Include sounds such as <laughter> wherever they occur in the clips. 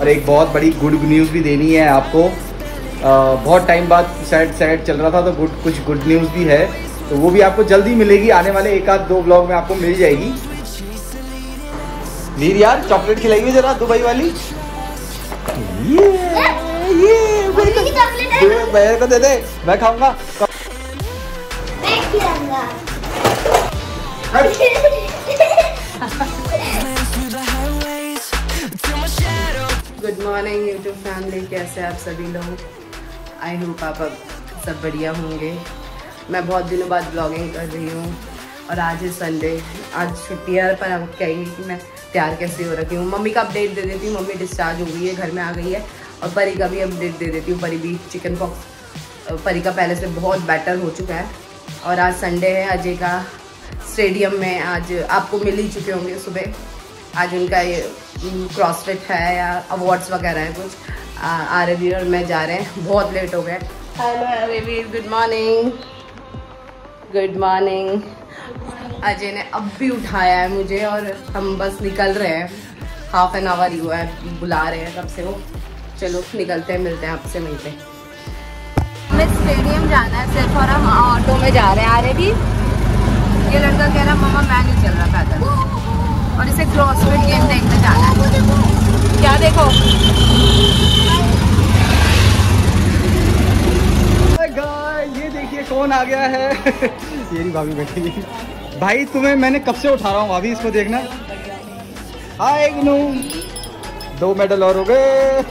और एक बहुत बड़ी गुड न्यूज़ भी देनी है आपको। आ, बहुत टाइम बाद सैड सैड चल रहा था तो गुड कुछ गुड न्यूज़ भी है। तो वो भी आपको जल्दी मिलेगी। आने वाले एक आध दो ब्लॉग में आपको मिल जाएगी। वीर यार चॉकलेट खिलाइए जरा दुबई वाली। ये ये मेरे को दे, मेरे को दे दे मैं खाऊँगा। <laughs> गुड मॉर्निंग यूट्यूब फैमिली कैसे आप सभी लोग? आई होप आप अब सब बढ़िया होंगे। मैं बहुत दिनों बाद ब्लॉगिंग कर रही हूँ और आज है संडे आज छुट्टी है पर अब कहेंगे कि मैं तैयार कैसे हो रखी हूँ। मम्मी का अपडेट दे देती हूँ। मम्मी डिस्चार्ज हो गई है, घर में आ गई है और परी का भी अपडेट दे देती हूँ। परी भी चिकन पॉक्स परी का पहले से बहुत बेटर हो चुका है और आज संडे है, अजय का स्टेडियम में आज आपको मिल ही चुके होंगे सुबह। आज उनका ये क्रॉसफिट है या अवार्ड्स वगैरह है कुछ। आरवीर और मैं जा रहे हैं। बहुत लेट हो गए। Hello Aarveer good morning good morning Ajay ने अब भी उठाया है मुझे और हम बस निकल रहे हैं। हाफ़ एन आवर ही हुआ है बुला रहे हैं कब से वो। चलो निकलते हैं मिलते हैं आपसे मिलते हैं। हमें स्टेडियम जाना है सिर्फ़ और हम ऑटो में जा रहे हैं आ रहे भी ये लड़का कह रहा मम्मा मैं नहीं चल रहा पैदल. और इसे क्रॉसफिट गेम देखने जाना है। क्या देखो? ये देखिए कौन आ गया है। <laughs> ये नहीं भाभी बैठी भाई तुम्हें मैंने कब से उठा रहा हूँ भाभी इसको देखना। हाय गुनू दो मेडल और हो गए।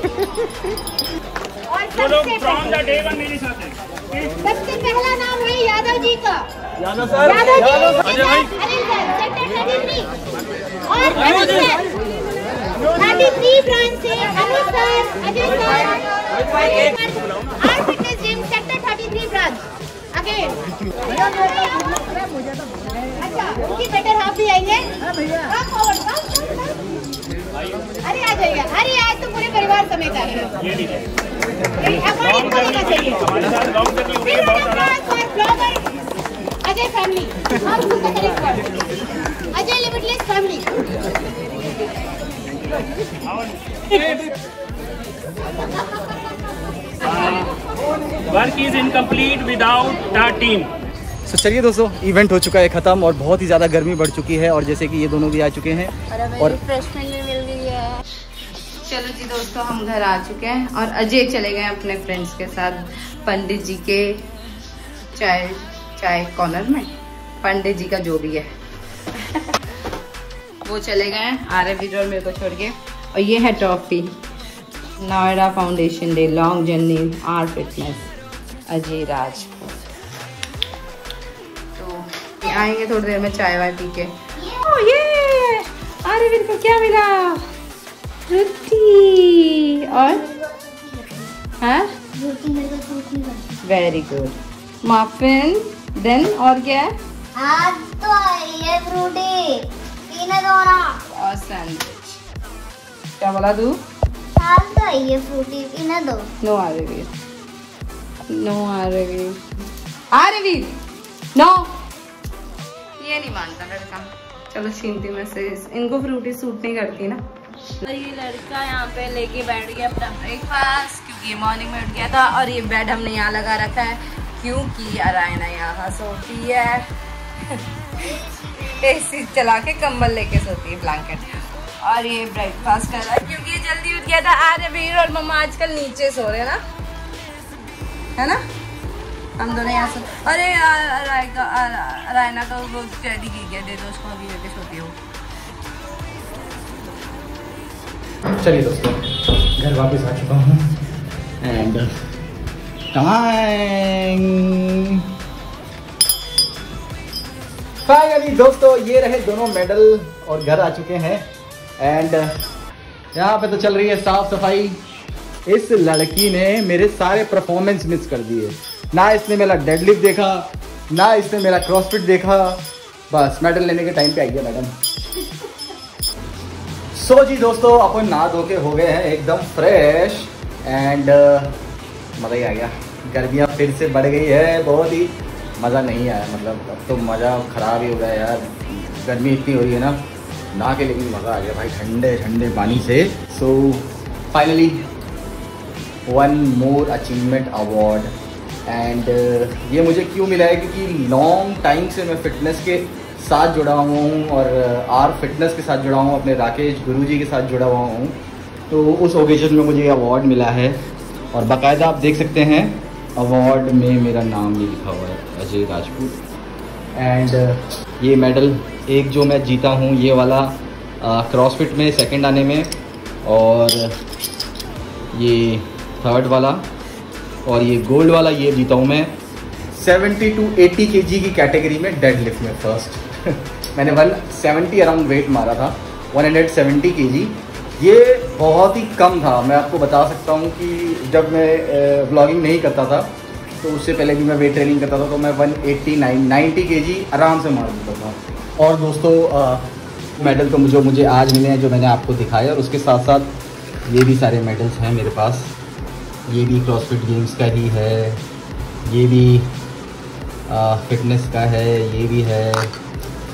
सबसे पहला नाम है यादव जी का। Yadav sir. Yadav ji Anil sir. Sector thirty three और थर्टी थ्री ब्रांच से Anil sir Ajay sir R fitness gym sector thirty three branch. Again अच्छा उनकी बेटर हाफ़ भी आएँगे come, come, come. अरे आ जाइए। अरे आज तो पूरे परिवार समेत आ रहे हैं। अकॉर्डिंग होना चाहिए। फिर for अजय फैमिली हम उसको connect family work is incomplete without टार्टीन तो चलिए दोस्तों इवेंट हो चुका है ख़त्म और बहुत ही ज़्यादा गर्मी बढ़ चुकी है और जैसे कि ये दोनों भी आ चुके हैं और रिफ्रेशमेंट भी मिल गई है। चलो जी दोस्तों हम घर आ चुके हैं और अजय चले गए अपने फ्रेंड्स के साथ पंडित जी के चाय चाय कॉर्नर में। पंडित जी का जो भी है। <laughs> वो चले गए आर वीर और मेरे को छोड़ के। और ये है trophy Noida foundation day long journey R fitness Ajay Raj तो आएँगे थोड़ी देर में चाय वाय पी के। ये आरविंद को क्या मिला? रोटी और? हाँ? वेरी गुड माफिन देन और क्या है? आज तो फ्रूटी पीने दो ना और सैंडविच क्या बोला तू तो ये फ्रूटी पीने दो no Aarveer no Aarveer Aarveer no ये नहीं मानता लड़का चलो छीनती मैं से इनको फ्रूटी सूट नहीं करती ना और ये लड़का यहाँ पे लेके बैठ गया अपना ब्रेकफास्ट क्योंकि ये मॉर्निंग में उठ गया था और ये बेड हमने यहाँ लगा रखा है क्योंकि अरायना यहाँ सोती है एसी चला के कंबल लेके सोती है ब्लैंकेट। और ये ब्रेकफास्ट कर रहा है क्योंकि ये जल्दी उठ गया था। आर्य वीर और मम्मा आजकल नीचे सो रहे हैं ना। है ना? हम दोनों यहाँ सो अरे रायना तो वो टेडी की गया। दे दो उसको अभी लेके सोती हूँ। चलिए दोस्तों घर वापस आ चुका हूँ। एंड टाइम फाइनली दोस्तों, ये रहे दोनों मेडल और घर आ चुके हैं। एंड यहाँ पे तो चल रही है साफ़ सफ़ाई। इस लड़की ने मेरे सारे परफॉर्मेंस मिस कर दिए। ना इसने मेरा डेडलिफ्ट देखा, ना इसने मेरा क्रॉसफिट देखा। बस मेडल लेने के टाइम पे आई है मैडम सो जी दोस्तों, अपन नहा धो के हो गए हैं, एकदम फ्रेश एंड मज़ा ही आ गया। गर्मियाँ फिर से बढ़ गई है, बहुत ही मज़ा नहीं आया मतलब अब तो मज़ा ख़राब ही हो गया यार। गर्मी इतनी हो रही है ना ना के लेकिन मज़ा आ गया भाई ठंडे ठंडे पानी से। So finally one more achievement award and ये मुझे क्यों मिला है? क्योंकि लॉन्ग टाइम से मैं फिटनेस के साथ जुड़ा हुआ हूँ और आर uh, फिटनेस के साथ जुड़ा हूँ अपने राकेश गुरुजी के साथ जुड़ा हुआ हूँ। तो उस ओकेजन में मुझे अवार्ड मिला है। और बाकायदा आप देख सकते हैं अवार्ड में मेरा नाम भी लिखा हुआ है। अजय राजपूत। एंड uh, ये मेडल एक जो मैं जीता हूँ ये वाला क्रॉसफिट uh, में सेकंड आने में और ये थर्ड वाला और ये गोल्ड वाला ये जीता हूँ मैं। 70 टू 80 के की कैटेगरी में डेड लिफ्ट में फ़र्स्ट <laughs> मैंने 170 अराउंड वेट मारा था 170 के ये बहुत ही कम था। मैं आपको बता सकता हूँ कि जब मैं ब्लॉगिंग नहीं करता था तो उससे पहले भी मैं वेट ट्रेनिंग करता था तो मैं 189 90 के जी आराम से मार देता था। और दोस्तों मेडल तो जो मुझे आज मिले हैं, जो मैंने आपको दिखाया, और उसके साथ साथ ये भी सारे मेडल्स हैं मेरे पास। ये भी क्रॉसफिट गेम्स का ही है, ये भी फिटनेस का है, ये भी है,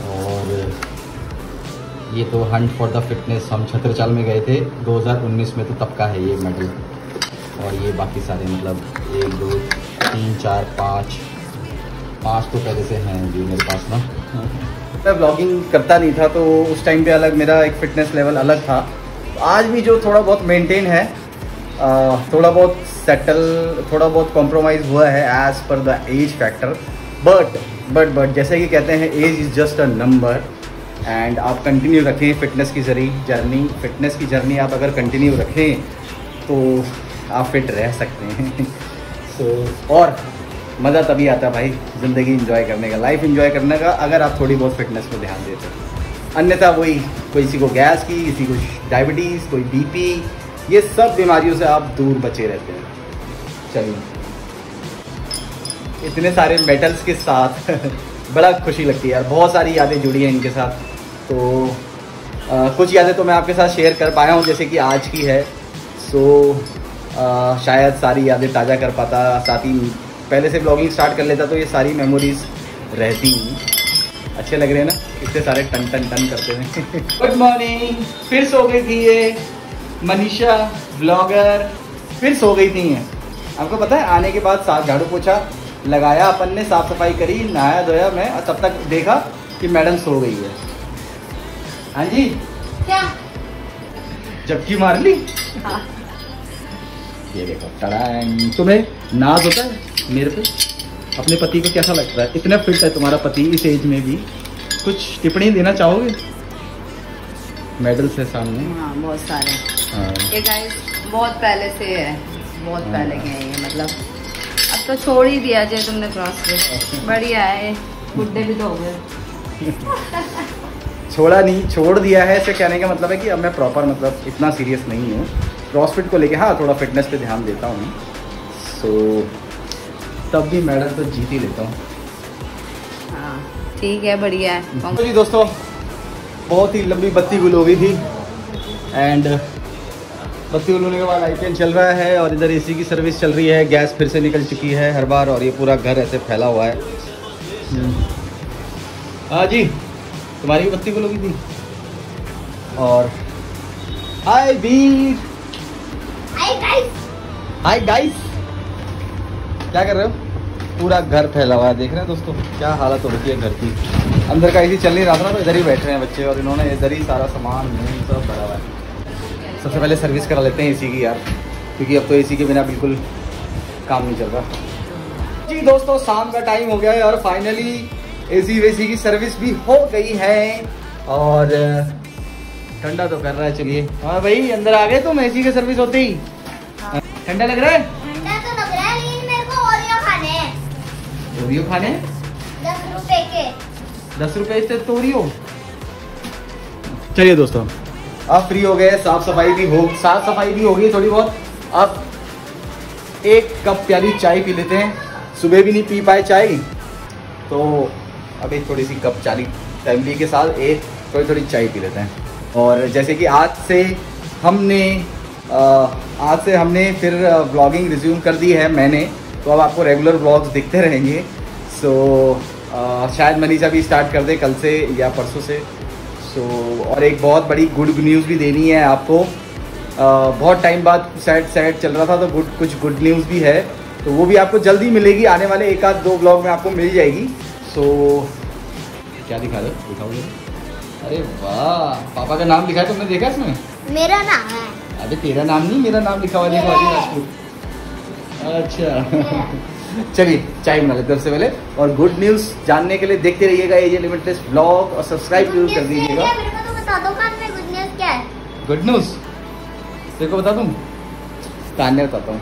और ये तो हंट फॉर द फिटनेस हम छत्रचाल में गए थे 2019 में तो तब का है ये मेडल और ये बाकी सारे मतलब एक, दो, तीन, चार, पाँच पाँच तो पहले से हैं जी मेरे पास ना। मैं ब्लॉगिंग करता नहीं था तो उस टाइम पे अलग, मेरा एक फ़िटनेस लेवल अलग था। आज भी जो थोड़ा बहुत मेंटेन है थोड़ा बहुत सेटल थोड़ा बहुत कॉम्प्रोमाइज़ हुआ है as per the age factor but but but जैसे कि कहते हैं age is just a number and आप कंटिन्यू रखें फिटनेस की ज़रिए जर्नी फिटनेस की जर्नी आप अगर कंटिन्यू रखें तो आप फिट रह सकते हैं। सो <laughs> so, और मज़ा तभी आता है भाई ज़िंदगी इंजॉय करने का लाइफ इंजॉय करने का अगर आप थोड़ी बहुत फिटनेस को ध्यान देते हो। अन्यथा वही कोई किसी को गैस की किसी को डायबिटीज़ कोई बीपी ये सब बीमारियों से आप दूर बचे रहते हैं। चलिए। इतने सारे मेटल्स के साथ <laughs> बड़ा खुशी लगती है यार बहुत सारी यादें जुड़ी हैं इनके साथ। तो आ, कुछ यादें तो मैं आपके साथ शेयर कर पाया हूँ जैसे कि आज की है। सो आ, शायद सारी यादें ताज़ा कर पाता साथ ही पहले से ब्लॉगिंग स्टार्ट कर लेता तो ये सारी मेमोरीज रहती अच्छे लग रहे हैं ना? इतने सारे टन टन टन करते हैं। <laughs> गुड मॉर्निंग फिर सो गई थी ये मनीषा ब्लॉगर फिर सो गई थी ये। आपको पता है आने के बाद साथ झाड़ू पोछा लगाया अपन ने साफ़ सफ़ाई करी नहाया धोया मैं और तब तक देखा कि मैडम सो गई है। हाँ जी? क्या? जबकि मार ली? हाँ। ये देखो टड़ांग। तुम्हें नाज होता है मेरे पे? अपने पति को कैसा लगता है? इतना फिट है तुम्हारा पति इस एज में भी। कुछ टिप्पणी देना चाहोगे? मेडल्स है सामने। हाँ बहुत सारे। हाँ। ये गाइस बहुत पहले से है। बहुत हाँ। पहले के हैं ये मतलब। अब तो छोड़ ही दिया जाए तुमने क्रॉस बढ़िया है बुढ़े भी तो हो गए। <laughs> छोड़ा नहीं छोड़ दिया है। ऐसे कहने का मतलब है कि अब मैं प्रॉपर मतलब इतना सीरियस नहीं हूँ। क्रॉसफिट को लेके हाँ थोड़ा फिटनेस पे ध्यान देता हूँ। सो so, तब भी मेडल तो जीत ही लेता हूँ। हाँ, ठीक है बढ़िया है। तो जी दोस्तों बहुत ही लंबी बत्ती गुल हो गई थी। एंड बत्ती गुल होने के बाद आई चल रहा है और इधर एसी की सर्विस चल रही है। गैस फिर से निकल चुकी है हर बार और ये पूरा घर ऐसे फैला हुआ है। हम्म। हाँ जी तुम्हारी भी बत्ती गुल हो गई थी। और हाय वीर हाय गाइस क्या कर रहे हो? पूरा घर फैला हुआ है, देख रहे हैं दोस्तों? क्या हालत हो रही है घर की? अंदर का एसी चल नहीं रहा था ना तो इधर ही बैठ रहे हैं बच्चे और इन्होंने इधर ही सारा सामान सब भरा हुआ है। सबसे पहले सर्विस करा लेते हैं एसी की यार, क्योंकि अब तो एसी के बिना बिल्कुल काम नहीं चल रहा। जी दोस्तों, शाम का टाइम हो गया है और फाइनली एसी वेसी की सर्विस भी हो गई है और ठंडा तो कर रहा है, चलिए। हाँ भाई, अंदर आ गए तुम एसी की सर्विस होती ही। ठंडा लग रहा है? ठंडा तो लग रहा है लेकिन मेरे को ओरियो खाने हैं। ओरियो खाने दस रुपए के। दस रुपए से तो ओरियो चलिए दोस्तों अब फ्री हो गए साफ़ सफ़ाई भी हो साफ़ सफ़ाई भी होगी थोड़ी बहुत। अब एक कप प्यारी चाय पी लेते हैं सुबह भी नहीं पी पाए चाय। तो अभी थोड़ी सी कप चाली फैमिली के साथ एक थोड़ी थोड़ी चाय पी लेते हैं। और जैसे कि आज से हमने आज से हमने फिर ब्लॉगिंग रिज्यूम कर दी है मैंने। तो अब आपको रेगुलर ब्लॉग्स दिखते रहेंगे। सो so, शायद मनीषा भी स्टार्ट कर दे कल से या परसों से। सो so, और एक बहुत बड़ी गुड न्यूज़ भी देनी है आपको। आ, बहुत टाइम बाद सैड सैड चल रहा था तो गुड कुछ गुड न्यूज़ भी है। तो वो भी आपको जल्दी मिलेगी। आने वाले एक आध दो ब्लॉग में आपको मिल जाएगी। सो क्या दिखा दो दिखाओ अरे वाह! पापा का नाम है तुमने? देखा इसमें? मेरा नाम है। अबे तेरा नाम नहीं मेरा नाम लिखा हुआ देखो अजय राजपूत। अच्छा। <laughs> चलिए चाय बना लेते सबसे पहले। और गुड न्यूज़ जानने के लिए देखते रहिएगा ये लिमिटलेस ब्लॉग और सब्सक्राइब ज़रूर कर दीजिएगा। मेरे को तो बता दो कान में गुड न्यूज़ क्या है? गुड न्यूज़ देखो बता दूँ? तान्या बताता हूँ।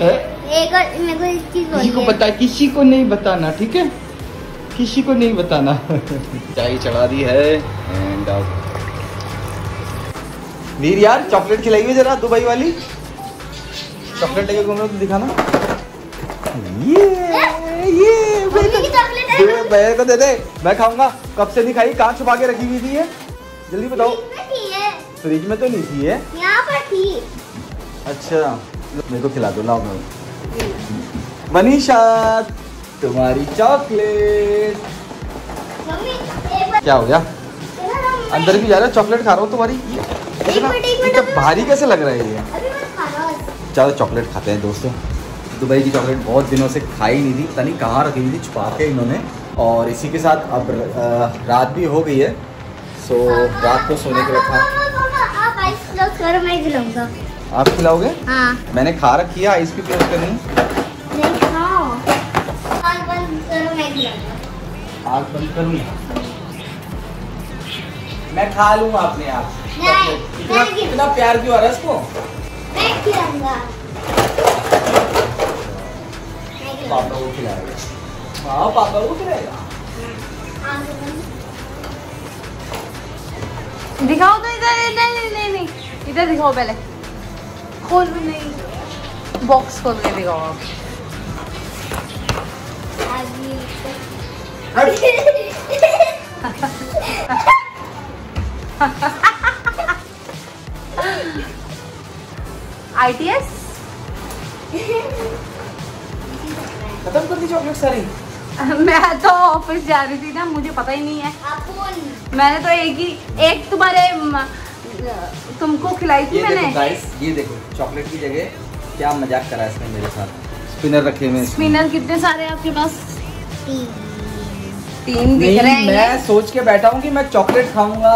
एक और मेरे को एक चीज़ को बता किसी को नहीं बताना ठीक है? किसी को नहीं बताना। चाय चढ़ा दी है एंड वीर यार चॉकलेट खिलाइए जरा दुबई वाली। चॉकलेट लेके घूम रहे हो तो दिखाना। ये ये मम्मी की चॉकलेट है दे, मेरे को दे दे मैं खाऊँगा। कब से नहीं खाई कहाँ छुपा के रखी हुई थी ये? जल्दी बताओ। है फ्रिज में तो नहीं थी ये? यहाँ पर थी। अच्छा मेरे को खिला दो लाओ मैं मनीषा तुम्हारी चॉकलेट। क्या हो गया? अंदर भी जा रहा है? चॉकलेट खा रहा हूँ तुम्हारी? इतना भारी कैसे लग रहा है ये। ज़्यादा चॉकलेट खाते हैं दोस्तों। दुबई की चॉकलेट बहुत दिनों से खाई नहीं थी पता नहीं कहाँ रखी हुई थी छुपा के इन्होंने। और इसी के साथ अब रात भी हो गई है। सो रात को सोने के लिए खा पापा, पापा, आप खिलाओगे? हाँ। मैंने खा रखी है आइस भी करनी। नहीं खाओ आग बंद करो मैं खिलाऊँगा आग बंद करूँ मैं खा लूँगा अपने आप इतना इतना प्यार क्यों आ रहा है इसको? पापा को खिलाएगा। हाँ पापा को खिलाएगा। दिखाओ तो इधर नहीं नहीं नहीं नहीं। इधर दिखाओ पहले। खोल भी नहीं। बॉक्स खोल के दिखाओ आप। आई टी एस खत्म कर दी चॉकलेट सारी। <laughs> मैं तो ऑफ़िस जा रही थी ना मुझे पता ही नहीं है। मैंने तो एक ही एक तुम्हारे तुमको खिलाई थी ये मैंने। गाइस ये देखो चॉकलेट की जगह क्या मज़ाक करा है इसने मेरे साथ। स्पिनर रखे हुए स्पिनर कितने सारे हैं आपके पास? तीन दिख रहे हैं मैं सोच के बैठा हूँ कि मैं चॉकलेट खाऊँगा।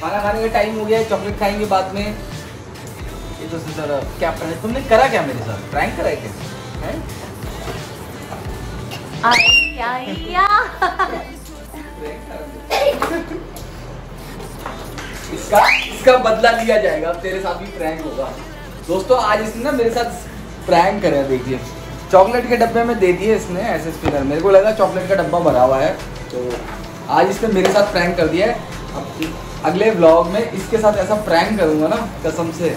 खाना खाने का टाइम हो गया है चॉकलेट खाएँगे बाद में। ये तो सर क्या तुमने करा क्या मेरे साथ? प्रैंक करा क्या? हैं? इसका इसका बदला लिया जाएगा अब तेरे साथ भी प्रैंक होगा। दोस्तों आज इसने ना मेरे साथ प्रैंक करे देखिए। चॉकलेट के डब्बे में दे दिए इसने ऐसे स्पिनर मेरे को लगा चॉकलेट का डब्बा भरा हुआ है तो आज इसने मेरे साथ प्रैंक कर दिया है। अब अगले व्लॉग में इसके साथ ऐसा प्रैंक करूँगा ना कसम से।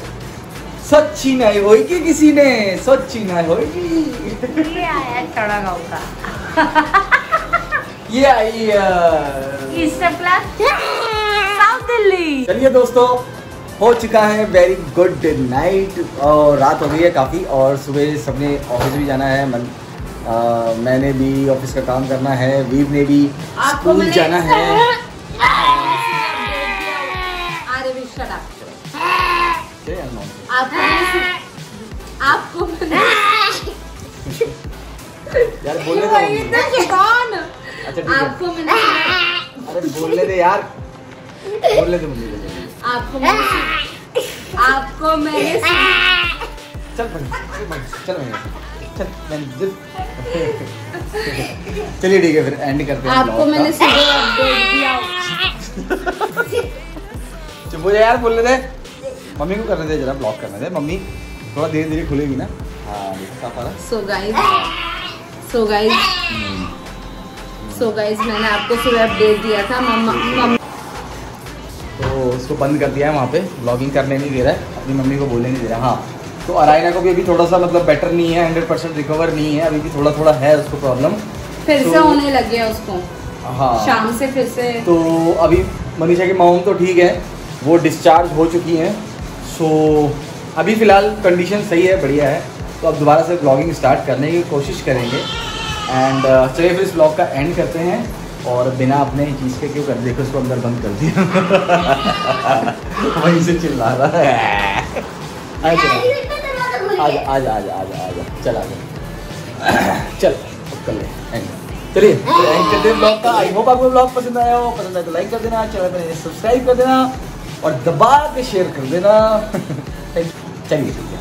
सच्ची नहीं होगी किसी ने? सच्ची नहीं होगी ये आया चढ़ा गाँव का। ये आई प्लस साउथ दिल्ली। चलिए दोस्तों हो चुका है वेरी गुड नाइट और रात हो गई है काफ़ी और सुबह सबने ऑफ़िस भी जाना है मन आ, मैंने भी ऑफ़िस का काम करना है वीर ने भी आपको स्कूल जाना है? आपको <laughs> यार बोलने दो। अच्छा ठीक है। आपको अरे बोलने दे यार। बोलने दे मुझे। आपको मैंने <laughs> आपको मैंने <laughs> चल चल <laughs> चलिए ठीक है फिर एंड करते हैं आपको मैंने सुबह अपडेट दिया। चुप हो जा यार बोलने दे मम्मी को करने दे जरा ब्लॉक करने दे। मम्मी थोड़ा धीरे धीरे खुलेगी ना? हाँ देखो साफ़ आ रहा है so guys so guys so guys मैंने आपको सुबह अपडेट दिया था। मम्मा मम्मा तो उसको बंद कर दिया है वहाँ पे। ब्लॉगिंग करने नहीं दे रहा है। अपनी मम्मी को बोलने नहीं दे रहा। हाँ। तो अरायना को भी अभी थोड़ा सा मतलब बेटर नहीं है हंड्रेड परसेंट रिकवर नहीं है। अभी भी थोड़ा थोड़ा है उसको प्रॉब्लम फिर से तो- होने लग गया उसको। हाँ। शाम से फिर से। तो अभी मनीषा की माउम तो ठीक है। वो डिस्चार्ज हो चुकी हैं। सो अभी फ़िलहाल कंडीशन सही है बढ़िया है। तो अब दोबारा से ब्लॉगिंग स्टार्ट करने की कोशिश करेंगे। एंड चलिए फिर इस ब्लॉग का एंड करते हैं। और बिना अपने चीज़ के क्यों कर देखो उसको अंदर बंद कर दिया। वहीं से चिल्ला रहा है। आ आजा आजा आजा आजा आजा चल आजा चल कर ले। चलिए एंड करते हैं ब्लॉग का। आई होप आपको ब्लॉग पसंद आया हो। पसंद आया तो लाइक कर देना चैनल पर सब्सक्राइब कर देना और दबा के शेयर कर देना। चलिए ठीक है।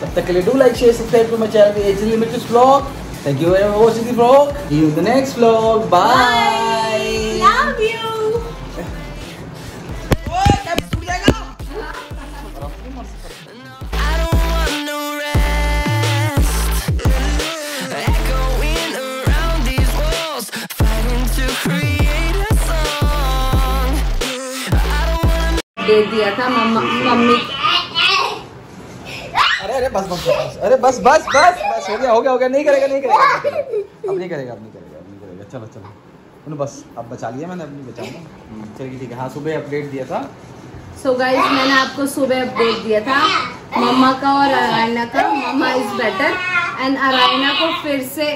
तब तक के लिए do like share subscribe to my channel age limited blog Thank you very much watching the blog see you in the next blog bye Love you. I don't want no rest. Echoing around these walls, fighting to create a song. I don't wanna. दे दिया था मम्मा mummy अरे अरे बस बस बस अरे बस बस बस बस हो गया हो गया हो गया। नहीं करेगा नहीं करेगा अब नहीं करेगा अब नहीं करेगा अब नहीं करेगा। चलो चलो। उन्हें बस अब बचा लिया मैंने अपनी बचा बचाऊँगा। चलिए ठीक है। हाँ सुबह अपडेट दिया था। सो गाइस मैंने आपको सुबह अपडेट दिया था। मम्मा का और अरायना का। Mamma is better and Arayna को फिर से